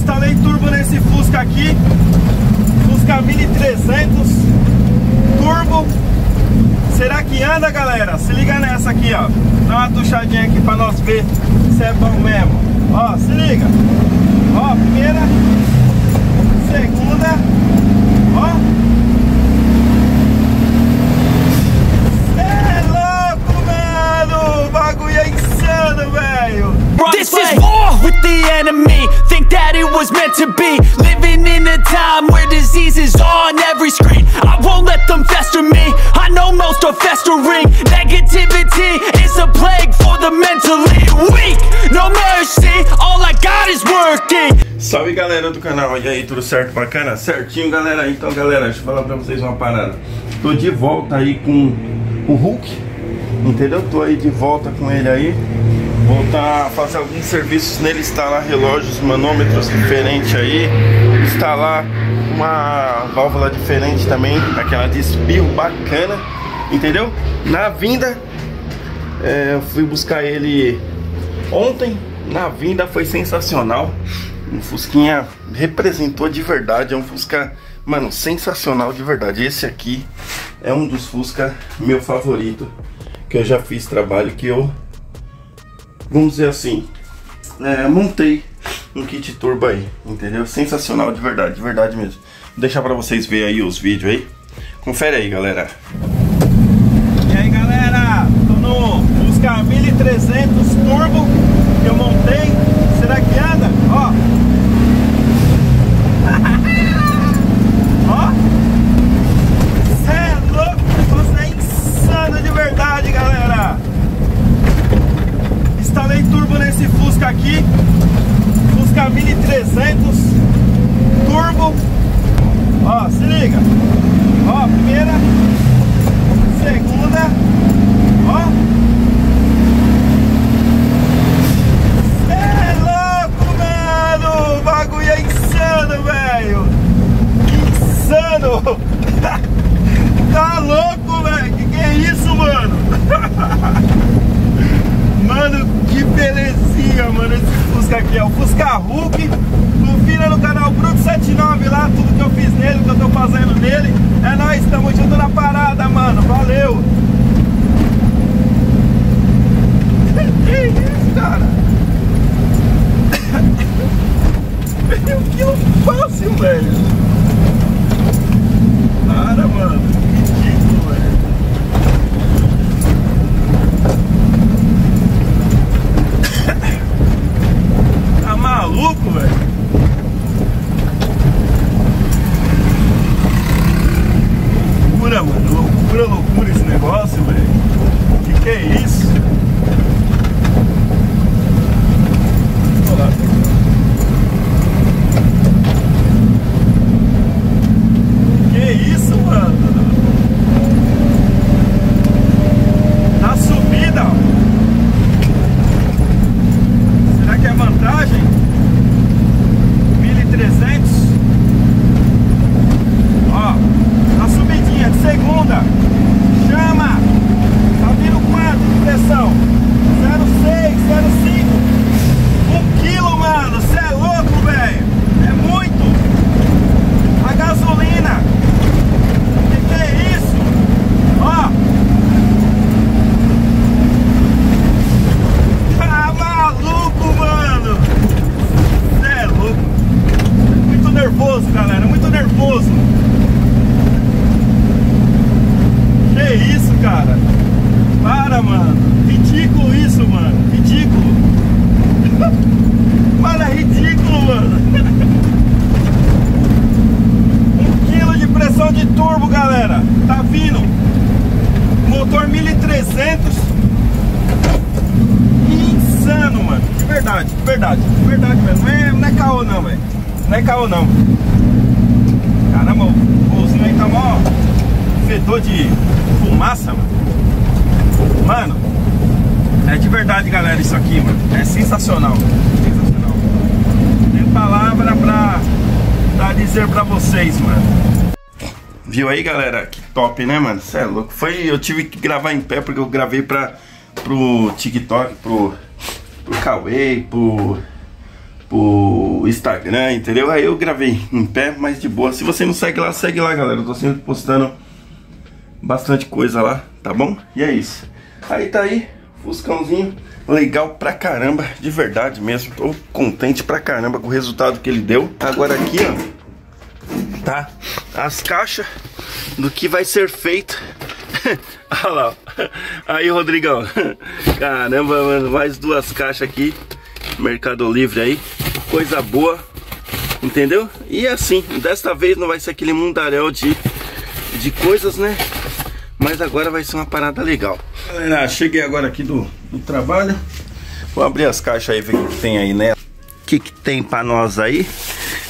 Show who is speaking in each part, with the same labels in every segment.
Speaker 1: Instalei turbo nesse Fusca aqui. Fusca 1300 turbo. Será que anda, galera? Se liga nessa aqui, ó. Dá uma tuchadinha aqui pra nós ver se é bom mesmo. Ó, se liga. Ó, primeira, segunda, ó. É louco, mano! O bagulho é insano, velho!
Speaker 2: This is war with the enemy. Was meant to be. Living in a time where disease is on every screen. I won't let them fester me. I know most are festering. Negativity is a plague for the mentally weak. No mercy, all I got is working.
Speaker 1: Salve galera do canal, e aí, tudo certo, bacana? Certinho galera, então galera, deixa eu falar pra vocês uma parada Tô de volta aí com o Hulk, entendeu? Tô aí de volta com ele aí Vou tá fazer alguns serviços nele, instalar relógios, manômetros diferentes aí Instalar uma válvula diferente também, aquela de espirro bacana, entendeu? Na vinda, é, eu fui buscar ele ontem, na vinda foi sensacional um Fusquinha representou de verdade, é um Fusca, mano, sensacional de verdade. Esse aqui é um dos Fusca meu favorito, que eu já fiz trabalho, que eu, vamos dizer assim, é, montei um kit turbo aí, entendeu? Sensacional de verdade, de verdade mesmo. Vou deixar pra vocês verem aí os vídeos aí. Confere aí, galera. E aí, galera, tô no Fusca 1300 Turbo que eu montei. Será que anda? Ó. Ó. Cê é louco, você é insano de verdade, galera. Instalei turbo nesse Fusca aqui. Fusca 1300 Turbo. Ó, se liga. Ó, primeira, segunda, ó. É louco, mano! O bagulho é insano, velho! Insano! nervoso, galera. Muito nervoso. Que isso, cara? Para, mano. Ridículo isso, mano. Ridículo. Mano, é ridículo, mano. Um quilo de pressão de turbo, galera. Tá vindo. Motor 1300. Insano, mano. De verdade, de verdade. De verdade mesmo. Não é, não é caô, não, velho. Não é caô, não. Caramba, o bolzinho aí tá mó fedor de fumaça, mano. Mano, é de verdade, galera, isso aqui, mano. É sensacional. Sensacional. Tem palavra pra, pra dizer pra vocês, mano. Viu aí, galera? Que top, né, mano? Cê é louco. Foi, eu tive que gravar em pé porque eu gravei pra, pro TikTok, pro, pro Kawaii, pro, pro Instagram, entendeu? Aí eu gravei em pé, mas de boa. Se você não segue lá, segue lá, galera. Eu tô sempre postando bastante coisa lá, tá bom? E é isso. Aí tá aí, Fuscãozinho, legal pra caramba, de verdade mesmo. Tô contente pra caramba com o resultado que ele deu. Agora aqui, ó, tá? As caixas do que vai ser feito. Olha lá, aí Rodrigão, caramba, mano, mais duas caixas aqui, Mercado Livre aí coisa boa, entendeu? E assim, desta vez não vai ser aquele mundaréu de, de coisas, né? Mas agora vai ser uma parada legal. Galera, cheguei agora aqui do, do trabalho. Vou abrir as caixas aí, ver o que tem aí, né? O que, que tem pra nós aí,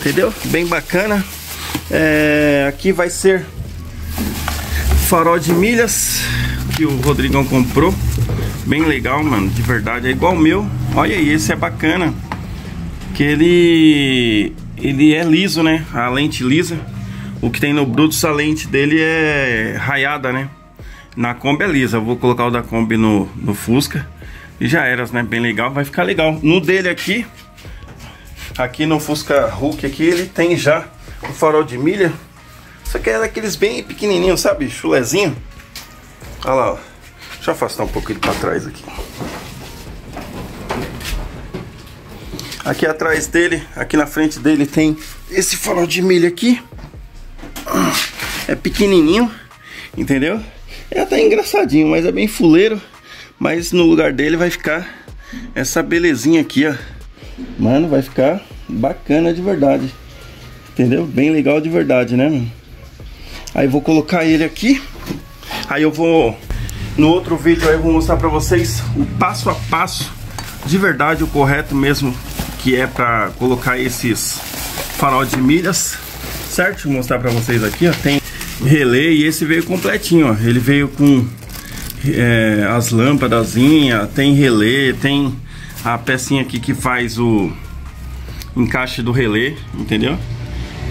Speaker 1: entendeu? Bem bacana. É, aqui vai ser farol de milhas que o Rodrigão comprou. Bem legal, mano, de verdade. É igual o meu. Olha aí, esse é bacana que ele ele é liso, né? A lente lisa. O que tem no Brutus, a lente dele é raiada, né? Na Kombi é lisa. Eu vou colocar o da Kombi no, no Fusca. E já era, né? Bem legal, vai ficar legal. No dele aqui, aqui no Fusca Hulk aqui, ele tem já o farol de milha. Só que é daqueles bem pequenininhos, sabe? Chulezinho. Olha lá, ó. Deixa eu afastar um pouco ele pra trás aqui. Aqui atrás dele, aqui na frente dele tem esse farol de milha aqui. É pequenininho, entendeu? É até engraçadinho, mas é bem fuleiro. Mas no lugar dele vai ficar essa belezinha aqui, ó. Mano, vai ficar bacana de verdade. Entendeu? Bem legal de verdade, né, mano? Aí vou colocar ele aqui. Aí eu vou... No outro vídeo aí eu vou mostrar pra vocês o passo a passo de verdade, o correto mesmo que é para colocar esses farol de milhas, certo? Vou mostrar para vocês aqui, ó, tem relé e esse veio completinho, ó. Ele veio com é, as lâmpadas, tem relé, tem a pecinha aqui que faz o encaixe do relé, entendeu?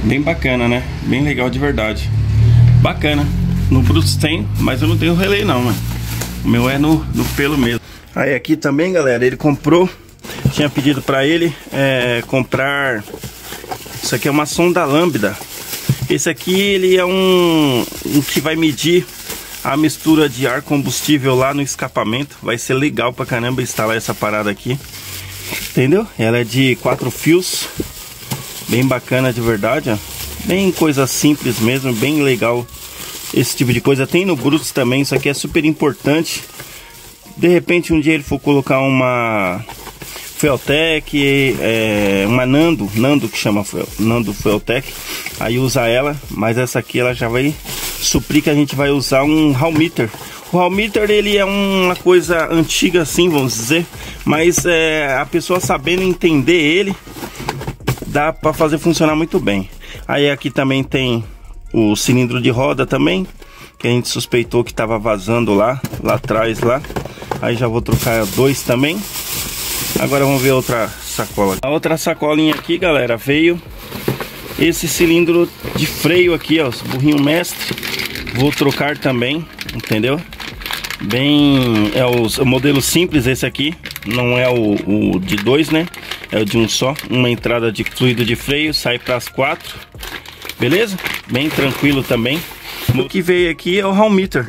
Speaker 1: Bem bacana, né? Bem legal de verdade. Bacana. No Brutus tem, mas eu não tenho relé não, mano. O meu é no, no pelo mesmo. Aí aqui também, galera, ele comprou tinha pedido para ele é, comprar isso aqui é uma sonda lambda. Esse aqui ele é um, um que vai medir a mistura de ar combustível lá no escapamento. Vai ser legal pra caramba instalar essa parada aqui. Entendeu? ela é de quatro fios. Bem bacana de verdade ó. bem coisa simples mesmo bem legal esse tipo de coisa. Tem no Brutus também isso aqui é super importante. De repente um dia ele for colocar uma Feltec, é, uma Nando, Nando que chama Nando Feltec, aí usa ela, mas essa aqui ela já vai suprir que a gente vai usar um Halmeter. O Halmeter ele é uma coisa antiga assim, vamos dizer, mas é, a pessoa sabendo entender ele, dá para fazer funcionar muito bem. Aí aqui também tem o cilindro de roda também, que a gente suspeitou que estava vazando lá, lá atrás lá. Aí já vou trocar dois também. Agora vamos ver outra sacola. A outra sacolinha aqui, galera, veio esse cilindro de freio aqui, ó, burrinho mestre. Vou trocar também, entendeu? Bem, é o, o modelo simples esse aqui, não é o, o de dois, né? É o de um só, uma entrada de fluido de freio, sai para as quatro, beleza? Bem tranquilo também. O que veio aqui é o Hall Meter,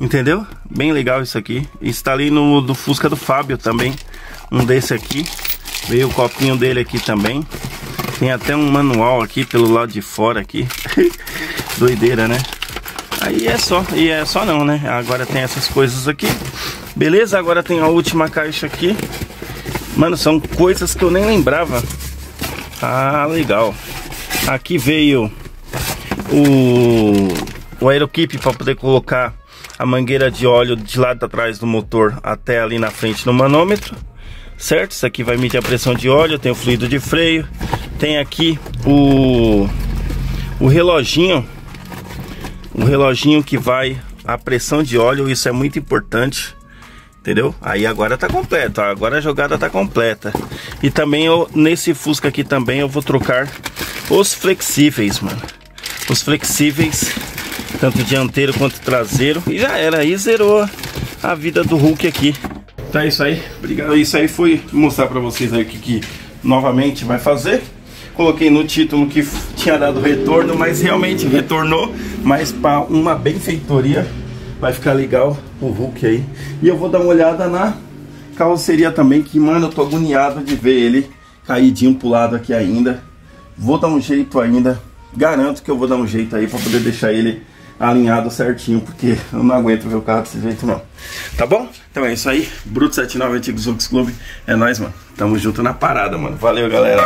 Speaker 1: entendeu? Bem legal isso aqui. Instalei no do Fusca do Fábio também um desse aqui. Veio o copinho dele aqui também. Tem até um manual aqui pelo lado de fora aqui. Doideira, né? Aí é só, e é só não, né? Agora tem essas coisas aqui. Beleza? Agora tem a última caixa aqui. Mano, são coisas que eu nem lembrava. Ah, legal. Aqui veio o, o aerokeep para poder colocar a mangueira de óleo de lado atrás do motor até ali na frente no manômetro certo? Isso aqui vai medir a pressão de óleo, tem o fluido de freio, tem aqui o, o reloginho, o reloginho que vai a pressão de óleo, isso é muito importante, entendeu? Aí agora tá completo, agora a jogada tá completa. E também eu, nesse Fusca aqui também eu vou trocar os flexíveis, mano. Os flexíveis, tanto dianteiro quanto traseiro. E já era, aí zerou a vida do Hulk aqui. Então é isso aí. Obrigado. Isso aí foi mostrar pra vocês aí o que, que novamente vai fazer. Coloquei no título que tinha dado retorno, mas realmente retornou. Mas para uma benfeitoria vai ficar legal o Hulk aí. E eu vou dar uma olhada na carroceria também, que mano, eu tô agoniado de ver ele caidinho pro lado aqui ainda. Vou dar um jeito ainda. Garanto que eu vou dar um jeito aí para poder deixar ele alinhado certinho, porque eu não aguento ver o carro desse jeito não. Tá bom? Então é isso aí. Bruto 79 Antigo Zux Clube. É nóis, mano. Tamo junto na parada, mano. Valeu, galera.